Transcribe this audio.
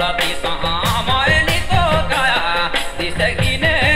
नबी सहा मैली तो गया दिसगी ने